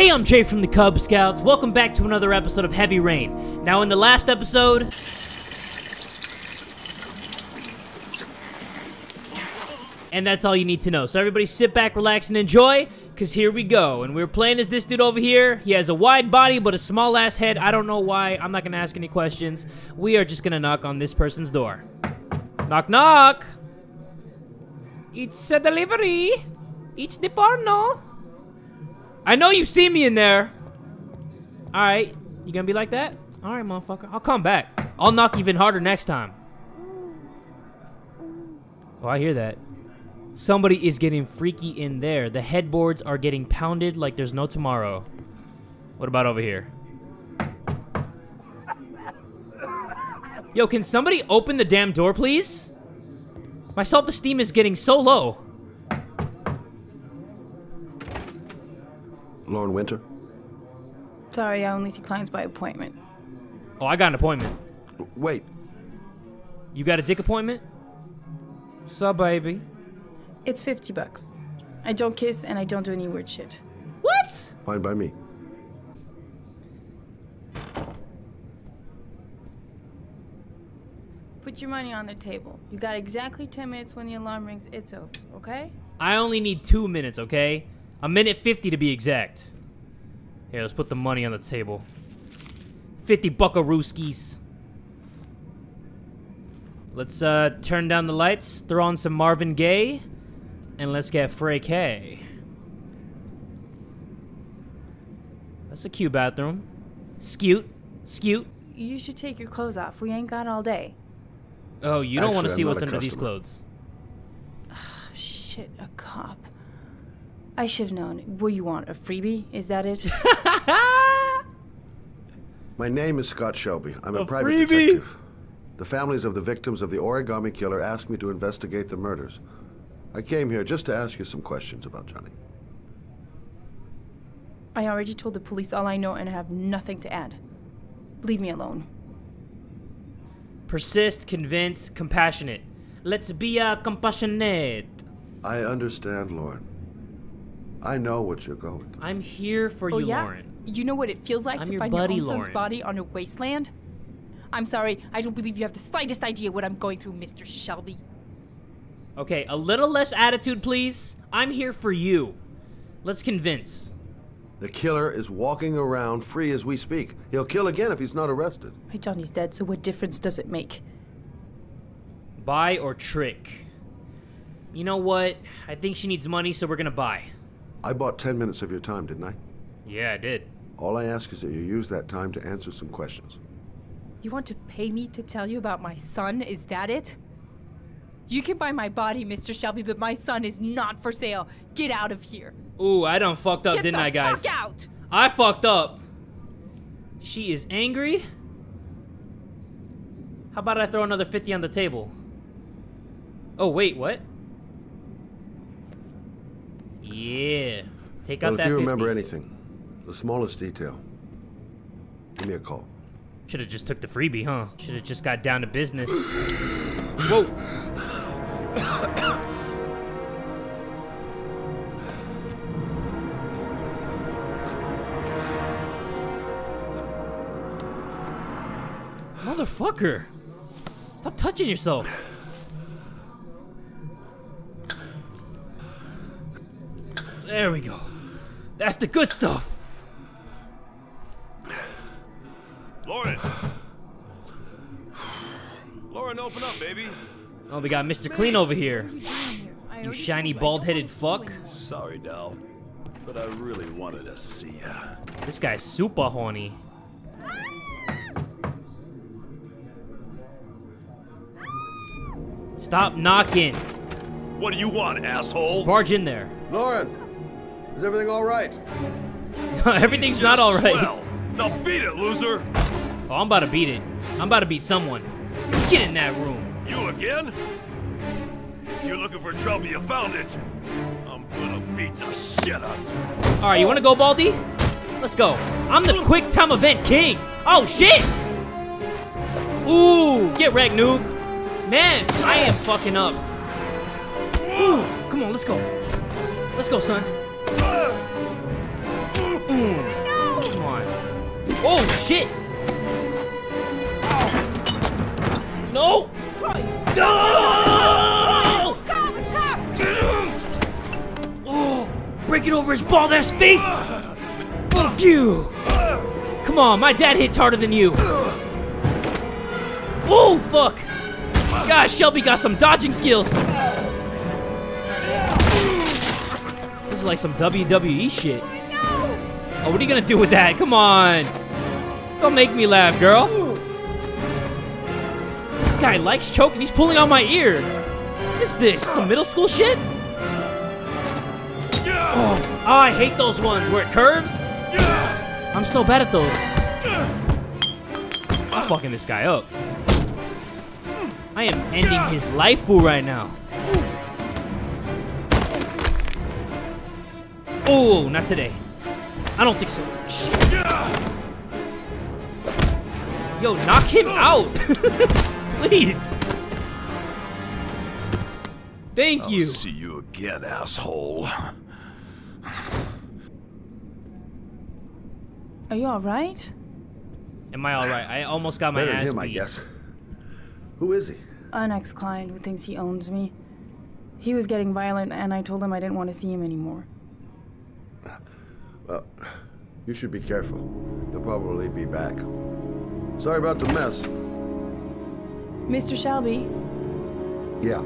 Hey, I'm Jay from the Kubz Scouts. Welcome back to another episode of Heavy Rain. Now, in the last episode. And that's all you need to know. So, everybody sit back, relax, and enjoy, because here we go. And we're playing as this dude over here. He has a wide body, but a small ass head. I don't know why. I'm not going to ask any questions. We are just going to knock on this person's door. Knock, knock. It's a delivery. It's the porno. I know you see me in there. All right. You gonna be like that? All right, motherfucker. I'll come back. I'll knock even harder next time. Oh, I hear that. Somebody is getting freaky in there. The headboards are getting pounded like there's no tomorrow. What about over here? Yo, can somebody open the damn door, please? My self-esteem is getting so low. Lauren Winter? Sorry, I only see clients by appointment. Oh, I got an appointment. Wait, You got a dick appointment? Sup, baby? It's 50 bucks. I don't kiss and I don't do any weird shit. What? fine by me. Put your money on the table. You got exactly 10 minutes when the alarm rings. It's over, okay? I only need two minutes, okay? A minute 50 to be exact. Here, let's put the money on the table. 50 buckarooskies. Let's uh, turn down the lights, throw on some Marvin Gaye, and let's get Frey K. That's a cute bathroom. Skute. Skute. You should take your clothes off. We ain't got all day. Oh, you don't want to see I'm what's a under these customer. clothes. Shit, a cop. I should have known. What you want? A freebie? Is that it? My name is Scott Shelby. I'm a, A private freebie. detective. The families of the victims of the origami killer asked me to investigate the murders. I came here just to ask you some questions about Johnny. I already told the police all I know and I have nothing to add. Leave me alone. Persist, convince, compassionate. Let's be uh, compassionate. I understand, Lauren. I know what you're going through. I'm here for oh you, yeah? Lauren. You know what it feels like I'm to your find buddy, your own son's body on a wasteland? I'm sorry, I don't believe you have the slightest idea what I'm going through, Mr. Shelby. Okay, a little less attitude, please. I'm here for you. Let's convince. The killer is walking around free as we speak. He'll kill again if he's not arrested. My Johnny's dead, so what difference does it make? Buy or trick? You know what? I think she needs money, so we're gonna buy. I bought 10 minutes of your time, didn't I? Yeah, I did. All I ask is that you use that time to answer some questions. You want to pay me to tell you about my son? Is that it? You can buy my body, Mr. Shelby, but my son is not for sale. Get out of here. Ooh, I done fucked up, Get didn't the I, guys? fuck out! I fucked up. She is angry. How about I throw another 50 on the table? Oh, wait, what? Yeah. Take out Well, if that you remember anything, the smallest detail, give me a call. Should have just took the freebie, huh? Should have just got down to business. Whoa. Motherfucker. Stop touching yourself. There we go. That's the good stuff. Lauren! Lauren, open up, baby. Oh, we got Mr. Clean over here. I You shiny told you I don't bald-headed fuck. Sorry, Dal, but I really wanted to see ya. This guy's super horny. Stop knocking. What do you want, asshole? Barge in there. Lauren, is everything all right? Everything's Jesus, not all right. swell. Now beat it, loser. Oh, I'm about to beat it. I'm about to beat someone. Get in that room. You again? If you're looking for trouble, you found it. I'm gonna beat the shit out of you. All right, you want to go, Baldy? Let's go. I'm the quick time event king. Oh, shit. Ooh, get wrecked, noob. Man, I am fucking up. Ooh, come on, let's go. Let's go, son. Mm. Come on. Oh, shit! No! No! Oh, break it over his bald ass face! Fuck you! Come on, my dad hits harder than you. Oh, fuck! Gosh, Shelby got some dodging skills. This is like some WWE shit. What are you gonna do with that? Come on. Don't make me laugh, girl. This guy likes choking. He's pulling on my ear. What is this? Some middle school shit? Oh, oh I hate those ones where it curves. I'm so bad at those. I'm fucking this guy up. I am ending his life fool right now. Oh, not today. I don't think so. Shit. Yo, knock him out. Please. Thank I'll you. see you again, asshole. Are you alright? Am I alright? I almost got my Better ass him, I beat. guess. Who is he? An ex client who thinks he owns me. He was getting violent, and I told him I didn't want to see him anymore. Well, you should be careful. He'll probably be back. Sorry about the mess. Mr. Shelby, Yeah.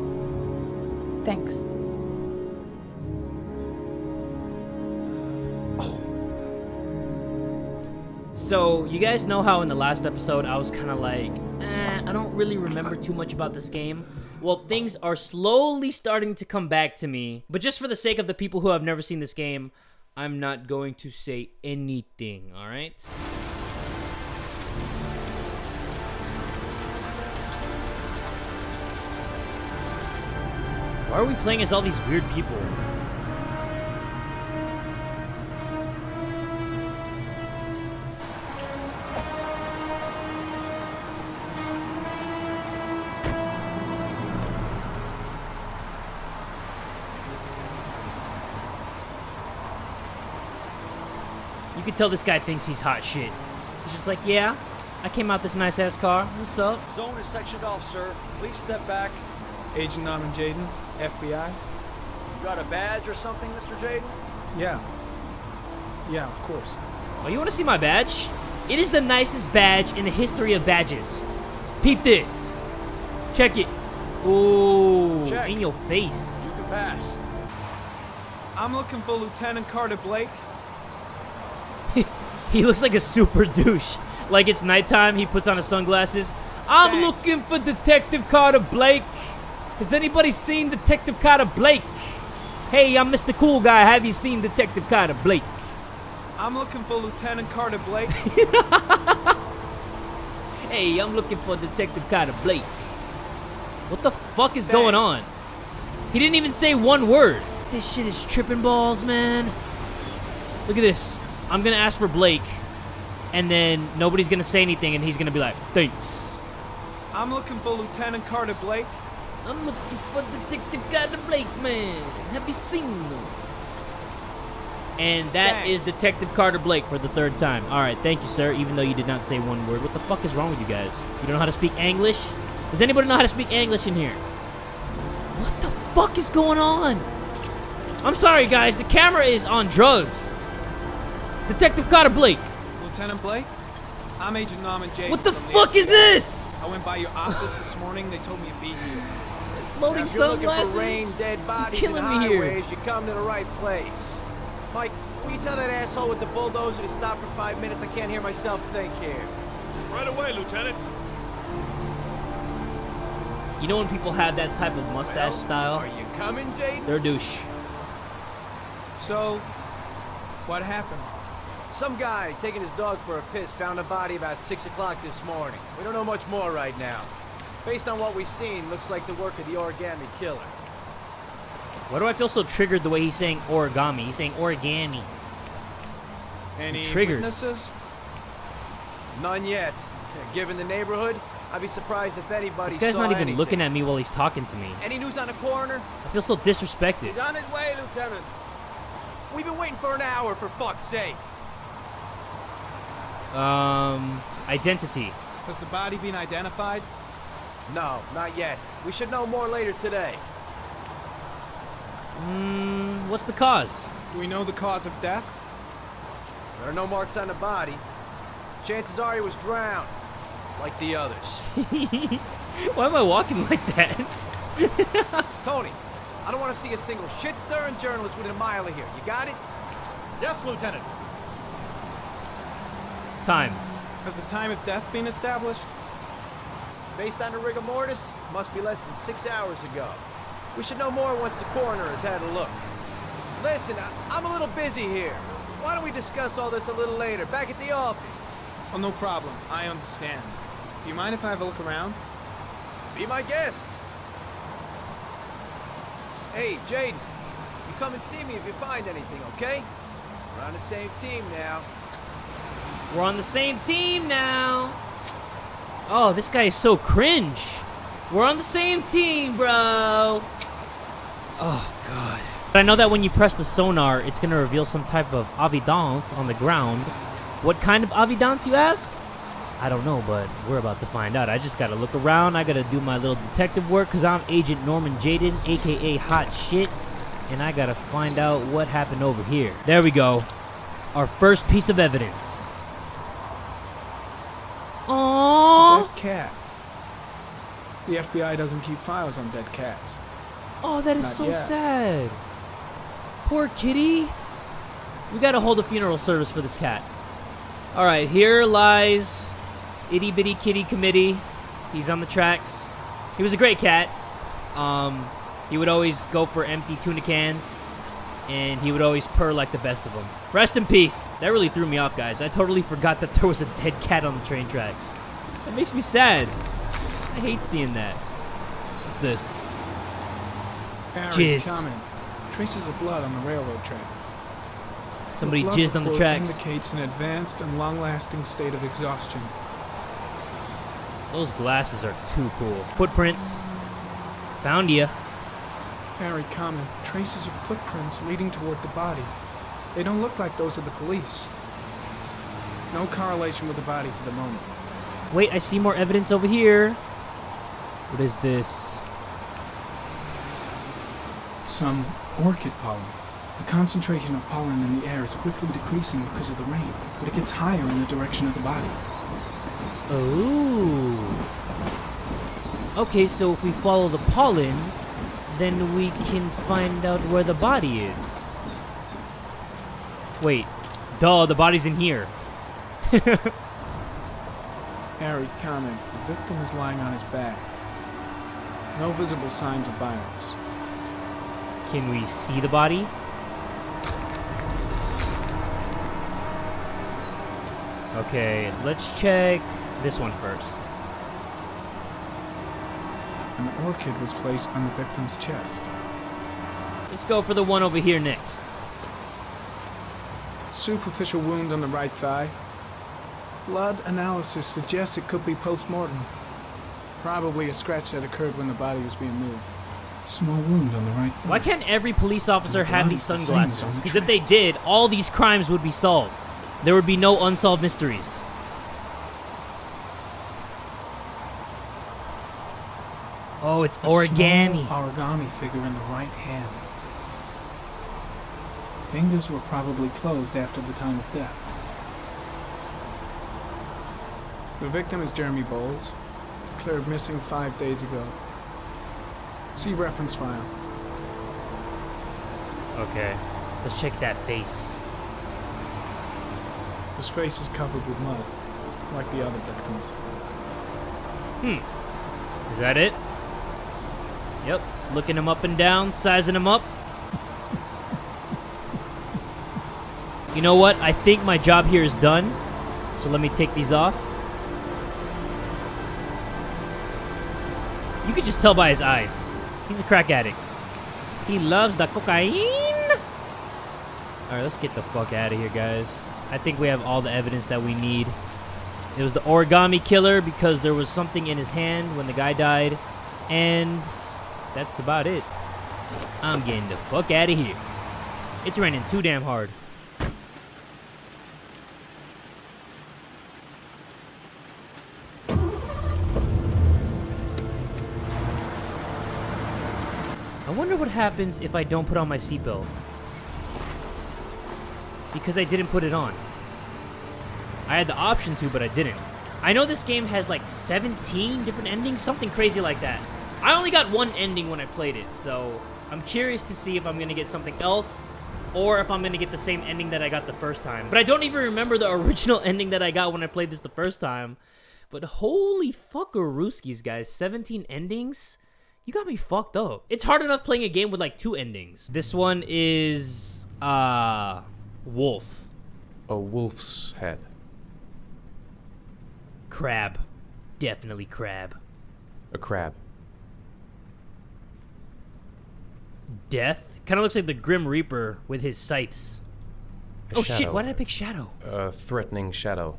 thanks. So, you guys know how in the last episode I was kind of like, eh, I don't really remember too much about this game? Well, things are slowly starting to come back to me. But just for the sake of the people who have never seen this game, I'm not going to say anything, alright? Why are we playing as all these weird people? Can tell this guy thinks he's hot shit. He's just like, yeah, I came out this nice ass car. What's up? Zone is sectioned off, sir. Please step back. Agent Norman Jayden, FBI. You got a badge or something, Mr. Jayden? Yeah. Yeah, of course. Oh, you want to see my badge? It is the nicest badge in the history of badges. Peep this. Check it. Ooh, Check. in your face. You can pass. I'm looking for Lieutenant Carter Blake. He looks like a super douche. Like it's nighttime, he puts on his sunglasses. I'm Thanks. looking for Detective Carter Blake. Has anybody seen Detective Carter Blake? Hey, I'm Mr. Cool Guy. Have you seen Detective Carter Blake? I'm looking for Lieutenant Carter Blake. Hey, I'm looking for Detective Carter Blake. What the fuck is going on? He didn't even say one word. This shit is tripping balls, man. Look at this. I'm gonna ask for Blake, and then nobody's gonna say anything, and he's gonna be like, thanks. I'm looking for Lieutenant Carter Blake. I'm looking for Detective Carter Blake, man. Have you seen him? And that is Thanks. Detective Carter Blake for the third time. All right, thank you, sir. Even though you did not say one word, what the fuck is wrong with you guys? You don't know how to speak English? Does anybody know how to speak English in here? What the fuck is going on? I'm sorry, guys. The camera is on drugs. Detective Carter Blake. Lieutenant Blake? I'm Agent Norman Jayden. What the from fuck is this? I went by your office this morning. They told me to be here. Floating if you're looking sunglasses. for rain, dead bodies, killing and me here. you come to the right place. Mike, will you tell that asshole with the bulldozer to stop for five minutes? I can't hear myself think here. Right away, Lieutenant. You know when people have that type of mustache Well, style? Are you coming, Jayden? They're douche. So, what happened? Some guy taking his dog for a piss found a body about 6 o'clock this morning. We don't know much more right now. Based on what we've seen, looks like the work of the origami killer. Why do I feel so triggered the way he's saying origami? He's saying origami. Any triggered. witnesses? None yet. Given the neighborhood, I'd be surprised if anybody This guy's not even anything. looking at me while he's talking to me. Any news on the coroner? I feel so disrespected. He's on his way, Lieutenant. We've been waiting for an hour, for fuck's sake. Um, identity. Has the body been identified? No, not yet. We should know more later today. Mm, what's the cause? Do we know the cause of death? There are no marks on the body. Chances are he was drowned, like the others. Why am I walking like that? Tony, I don't want to see a single shit-stirring journalist within a mile of here. You got it? Yes, Lieutenant. Time. Has the time of death been established? Based on the rigor mortis, must be less than six hours ago. We should know more once the coroner has had a look. Listen, I- I'm a little busy here. Why don't we discuss all this a little later, back at the office? Oh, no problem. I understand. Do you mind if I have a look around? Be my guest. Hey, Jayden, you come and see me if you find anything, okay? We're on the same team now. We're on the same team now. Oh, this guy is so cringe. We're on the same team, bro. Oh, God. But I know that when you press the sonar, it's going to reveal some type of evidence on the ground. What kind of evidence, you ask? I don't know, but we're about to find out. I just got to look around. I got to do my little detective work because I'm Agent Norman Jayden, a.k.a. Hot Shit. And I got to find out what happened over here. There we go. Our first piece of evidence. Aww. Dead cat. The FBI doesn't keep files on dead cats. Oh, that is Not so yet. sad. Poor kitty. We gotta hold a funeral service for this cat. All right, here lies itty bitty kitty committee. He's on the tracks. He was a great cat. Um, he would always go for empty tuna cans, and he would always purr like the best of them. Rest in peace. That really threw me off, guys. I totally forgot that there was a dead cat on the train tracks. That makes me sad. I hate seeing that. What's this? Jizz. Traces of blood on the railroad track. Somebody blood jizzed on the tracks. indicates an advanced and long-lasting state of exhaustion. Those glasses are too cool. Footprints. Found ya. Harry, comment. Traces of footprints leading toward the body. They don't look like those of the police. No correlation with the body for the moment. Wait, I see more evidence over here. What is this? Some orchid pollen. The concentration of pollen in the air is quickly decreasing because of the rain, but it gets higher in the direction of the body. Oh. Okay, so if we follow the pollen, then we can find out where the body is. Wait. Duh, the body's in here. Harry, comment. The victim is lying on his back. No visible signs of violence. Can we see the body? Okay, let's check this one first. An orchid was placed on the victim's chest. Let's go for the one over here next. Superficial wound on the right thigh. Blood analysis suggests it could be post-mortem. Probably a scratch that occurred when the body was being moved. Small wound on the right thigh. Why can't every police officer The have these blood is the same as sunglasses? on the Because if they did, all these crimes would be solved. There would be no unsolved mysteries. Oh, it's A origami. small origami figure in the right hand. Fingers were probably closed after the time of death. The victim is Jeremy Bowles, declared missing five days ago. See reference file. Okay, let's check that face. His face is covered with mud, like the other victims. Hmm. Is that it? Yep, looking him up and down, sizing him up. You know what? I think my job here is done. So let me take these off. You can just tell by his eyes. He's a crack addict. He loves the cocaine. Alright, let's get the fuck out of here, guys. I think we have all the evidence that we need. It was the origami killer because there was something in his hand when the guy died. And that's about it. I'm getting the fuck out of here. It's raining too damn hard. I wonder what happens if I don't put on my seatbelt. Because I didn't put it on. I had the option to, but I didn't. I know this game has like 17 different endings, something crazy like that. I only got one ending when I played it, so I'm curious to see if I'm going to get something else or if I'm going to get the same ending that I got the first time. But I don't even remember the original ending that I got when I played this the first time. But holy fuckarooskies, guys. 17 endings? You got me fucked up. It's hard enough playing a game with like two endings. This one is, uh, Wolf. A wolf's head. Crab. Definitely crab. A crab. Death? Kind of looks like the Grim Reaper with his scythes. A oh shit, why did I pick Shadow? A threatening shadow.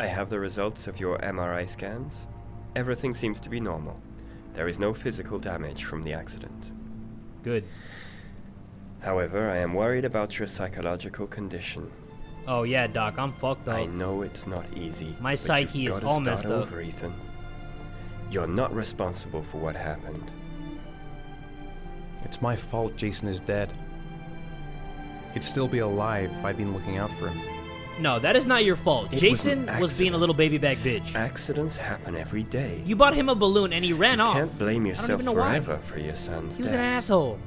I have the results of your MRI scans. Everything seems to be normal. There is no physical damage from the accident. Good. However, I am worried about your psychological condition. Oh yeah, Doc, I'm fucked up. I know it's not easy. My psyche you've is gotta all start messed up. over, Ethan. You're not responsible for what happened. It's my fault Jason is dead. He'd still be alive if I'd been looking out for him. No, that is not your fault. It Jason an was being a little baby bag bitch. Accidents happen every day. You bought him a balloon and he ran you off. can't blame yourself even know why. forever for your son's He was death. an asshole.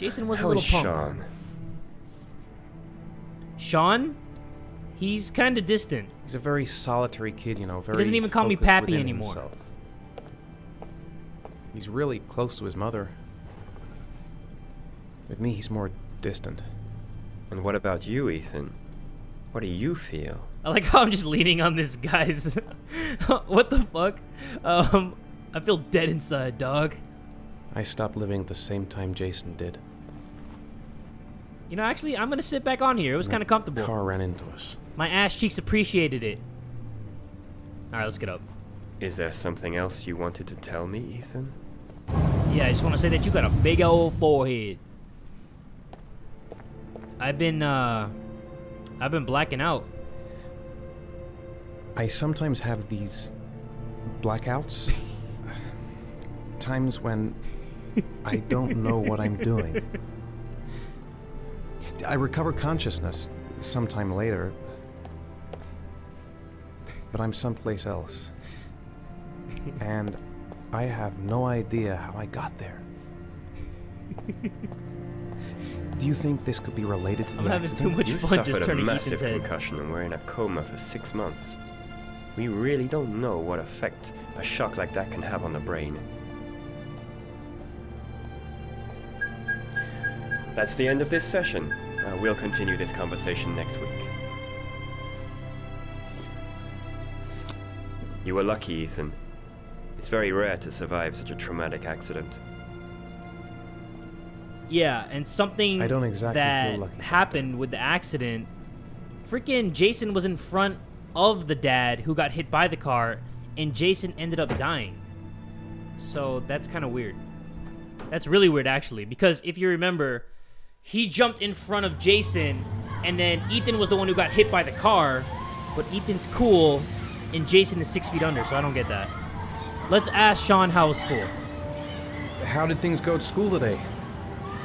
Jason was How a little is punk. Shaun? Shaun? He's kind of distant. He's a very solitary kid, you know, very doesn't even call me Pappy anymore. himself. He's really close to his mother. With me, he's more distant. And what about you, Ethan? What do you feel? I like how I'm just leaning on this guy's. what the fuck? Um, I feel dead inside, dog. I stopped living at the same time Jason did. You know, actually, I'm gonna sit back on here. It was kind of comfortable. Car ran into us. My ass cheeks appreciated it. All right, let's get up. Is there something else you wanted to tell me, Ethan? Yeah, I just want to say that you got a big old forehead. I've been, uh, I've been blacking out. I sometimes have these blackouts. Times when I don't know what I'm doing. I recover consciousness sometime later, but I'm someplace else. And I have no idea how I got there. Do you think this could be related to the I'm having too accident? much You fun just suffered a massive Ethan's head. concussion and were in a coma for six months. We really don't know what effect a shock like that can have on the brain. That's the end of this session. Uh, we'll continue this conversation next week. You were lucky, Ethan. It's very rare to survive such a traumatic accident. Yeah, and something I don't exactly feel that lucky about happened with the accident. Freaking Jason was in front of the dad who got hit by the car, and Jason ended up dying. So that's kind of weird. That's really weird, actually, because if you remember, he jumped in front of Jason, and then Ethan was the one who got hit by the car, but Ethan's cool, and Jason is six feet under, so I don't get that. Let's ask Shaun how was school. How did things go at school today?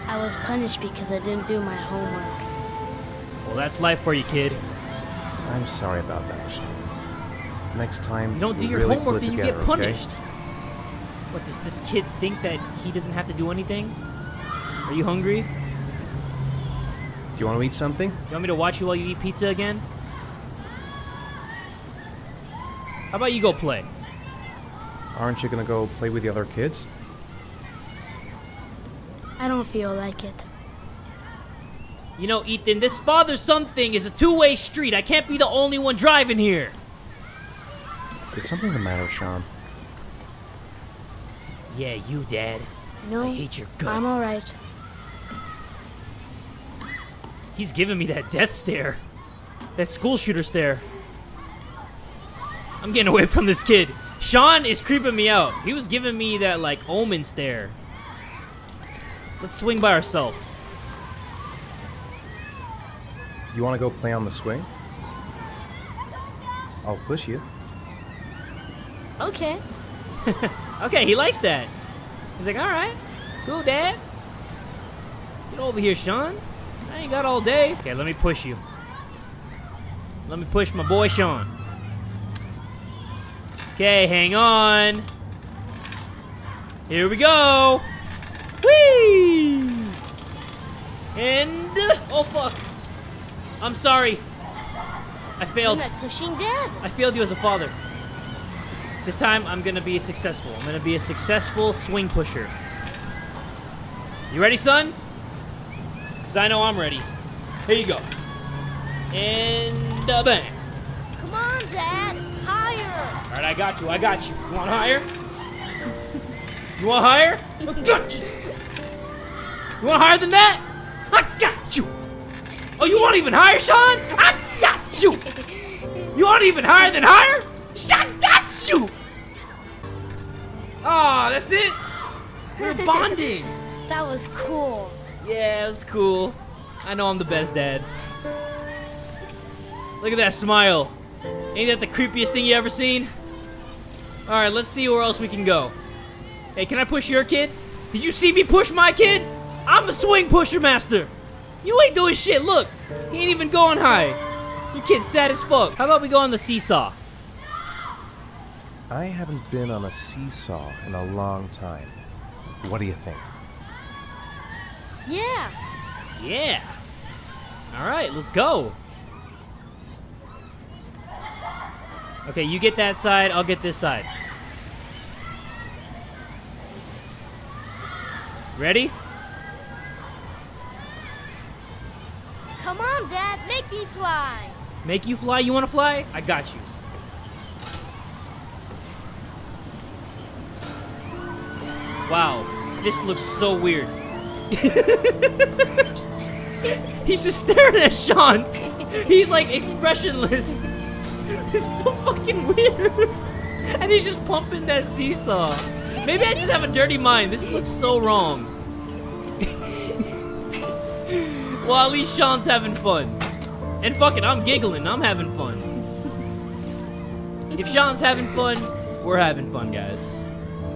I was punished because I didn't do my homework. Well, that's life for you, kid. I'm sorry about that. Shaun. Next time, You don't do your really homework, pull it then you together, get okay? punished. What, does this kid think that he doesn't have to do anything? Are you hungry? Do you want to eat something? You want me to watch you while you eat pizza again? How about you go play? Aren't you gonna go play with the other kids? I don't feel like it. You know, Ethan, this father-son thing is a two-way street. I can't be the only one driving here. Is something the matter, Shaun? Yeah, you, Dad. No, I hate your guts. I'm alright. He's giving me that death stare. That school shooter stare. I'm getting away from this kid. Shaun is creeping me out. He was giving me that, like, omen stare. Let's swing by ourselves. You want to go play on the swing? I'll push you. Okay. Okay, he likes that. He's like, all right, cool, Dad. Get over here, Shaun. I ain't got all day. Okay, let me push you. Let me push my boy Shaun. Okay, hang on. Here we go. Whee! And oh fuck! I'm sorry. I You're failed. not pushing Dad. I failed you as a father. This time, I'm gonna be successful. I'm gonna be a successful swing pusher. You ready, son? Cause I know I'm ready. Here you go. And uh, bang. Come on, Dad. Higher. All right, I got you. I got you. You want higher? You want higher? I got you. You want higher than that? I got you. Oh, you want even higher, Shaun? I got you. You want even higher than higher? I got you. Oh, that's it. We're bonding. That was cool. Yeah, it was cool. I know I'm the best dad. Look at that smile. Ain't that the creepiest thing you ever seen? Alright, let's see where else we can go. Hey, can I push your kid? Did you see me push my kid? I'm a swing pusher master. You ain't doing shit, look. He ain't even going high. Your kid's sad as fuck. How about we go on the seesaw? I haven't been on a seesaw in a long time. What do you think? Yeah. Yeah. Alright, let's go. Okay, you get that side, I'll get this side. Ready? Come on, Dad. Make me fly. Make you fly? You want to fly? I got you. Wow, this looks so weird. He's just staring at Shaun. He's like expressionless. It's so fucking weird. And he's just pumping that seesaw. Maybe I just have a dirty mind. This looks so wrong. well, at least Shaun's having fun. And fuck it, I'm giggling. I'm having fun. If Shaun's having fun, we're having fun, guys.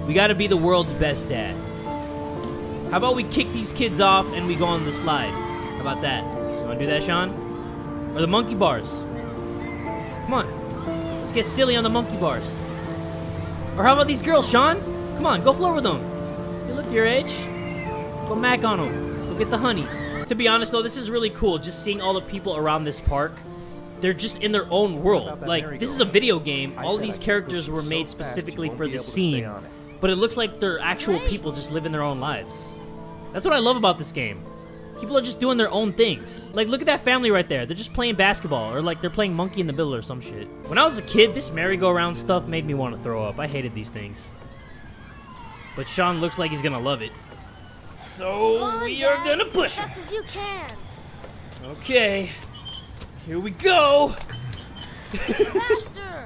We gotta be the world's best dad. How about we kick these kids off and we go on the slide? How about that? You wanna do that, Shaun? Or the monkey bars? Come on. Let's get silly on the monkey bars. Or how about these girls, Shaun? Come on, go flirt with them. They look your age. Go mac on them. Go get the honeys. To be honest, though, this is really cool. Just seeing all the people around this park. They're just in their own world. Like, this is a video game. All of these characters were made specifically for this scene. But it looks like they're actual people just living their own lives. That's what I love about this game. People are just doing their own things. Like, look at that family right there. They're just playing basketball, or like they're playing Monkey in the Middle or some shit. When I was a kid, this merry-go-round stuff made me want to throw up. I hated these things. But Shaun looks like he's gonna love it. So, on, we are Dad, gonna push as him. fast as you can. Okay. Here we go. Faster.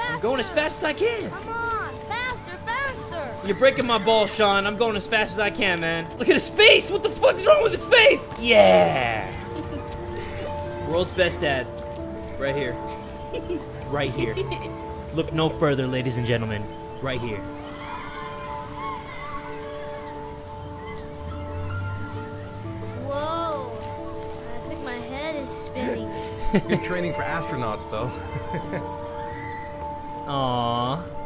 I'm going as fast as I can. Come on. Faster, faster. You're breaking my ball, Shaun. I'm going as fast as I can, man. Look at his face. What the fuck's wrong with his face? Yeah. World's best dad. Right here. Right here. Look no further, ladies and gentlemen. Right here. Whoa. I think my head is spinning. You're training for astronauts, though. Aww.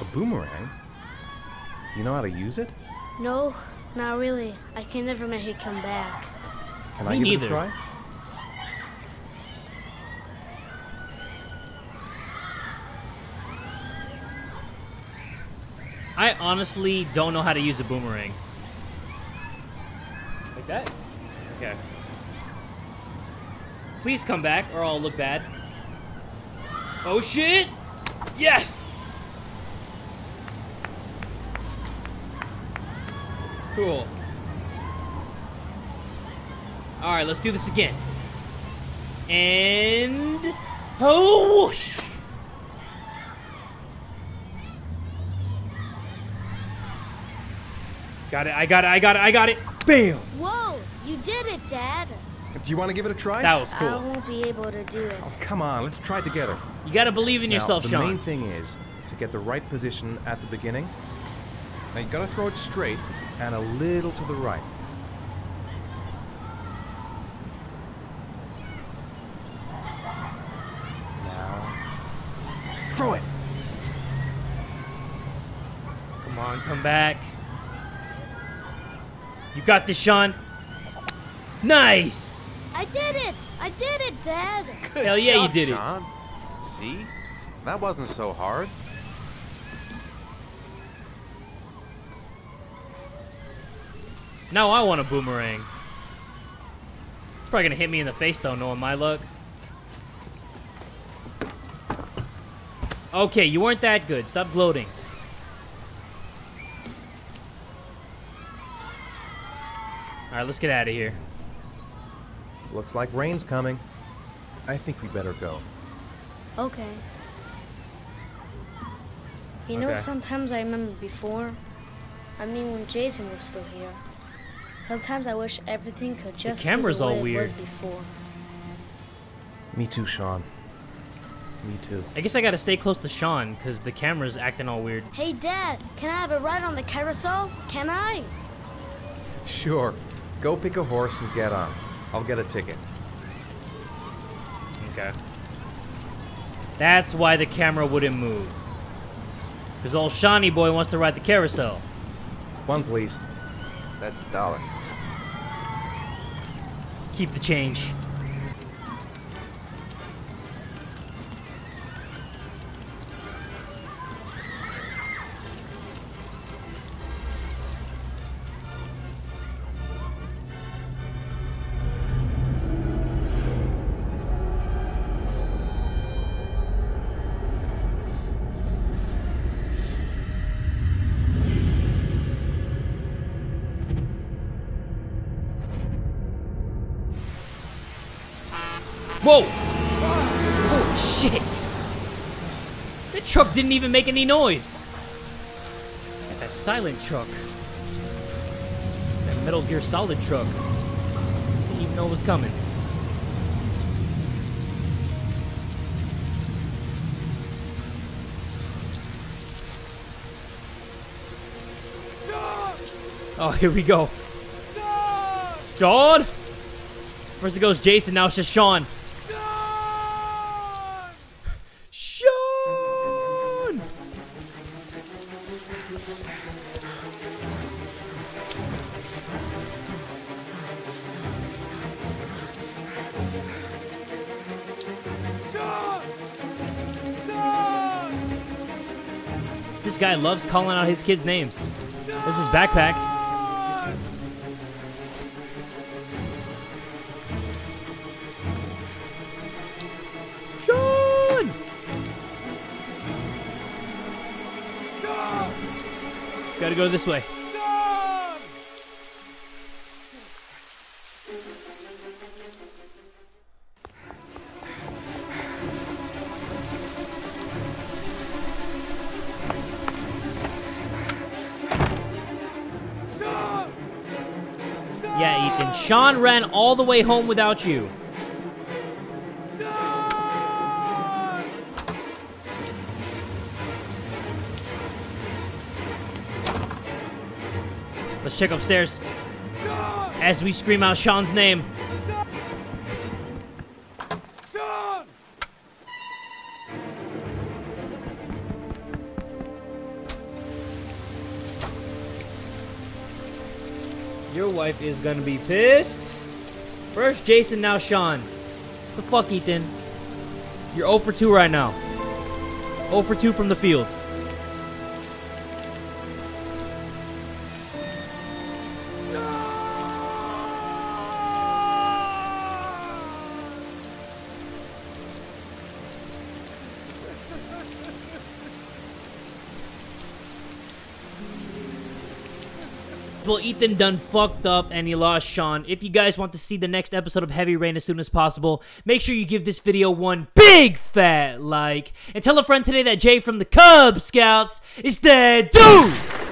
A boomerang? You know how to use it? no, not really. I can never make it come back. Can Me I give it neither. a try? I honestly don't know how to use a boomerang. Like that? Okay. Please come back or I'll look bad. Oh shit! Yes! Cool. Alright, let's do this again. And Oh, whoosh! Got it, I got it, I got it, I got it. Bam! Whoa, you did it, Dad. Do you want to give it a try? That was cool. I won't be able to do it. Oh, come on, let's try it together. You gotta believe in Now, yourself, the Shaun. main thing is to get the right position at the beginning. Now you gotta throw it straight and a little to the right. Now, throw it. Come on, come back. You got this, Shaun. Nice! I did it! I did it, Dad! Hell yeah, you did it. Shaun. See? That wasn't so hard. Now I want a boomerang. It's probably gonna hit me in the face though, knowing my luck. Okay, you weren't that good. Stop gloating. Alright, let's get out of here. Looks like rain's coming. I think we better go. Okay. You know, sometimes I remember before. I mean, when Jason was still here. Sometimes I wish everything could just camera's be the way all weird. before. Me too, Shaun. Me too. I guess I gotta stay close to Shaun, because the camera's acting all weird. Hey, Dad, can I have a ride on the carousel? Can I? Sure. Go pick a horse and get on. I'll get a ticket. Okay. That's why the camera wouldn't move. Because old Shawnee boy wants to ride the carousel. One, please. That's a dollar. Keep the change. Whoa! Holy shit! That truck didn't even make any noise. That silent truck. That Metal Gear Solid truck. Didn't even know it was coming. Oh, here we go. Shaun! First it goes Jason, now it's just. Shaun! This guy loves calling out his kids' names. This is backpack. Gotta go this way. Shaun ran all the way home without you. Let's check upstairs. As we scream out Shaun's name. Your wife is gonna be pissed. First Jason, now Shaun. The fuck, Ethan? You're 0 for 2 right now. 0 for 2 from the field. Ethan done fucked up and he lost Shaun. If you guys want to see the next episode of Heavy Rain as soon as possible, make sure you give this video one big fat like. And tell a friend today that Jay from the Kubz Scouts is dead, dude!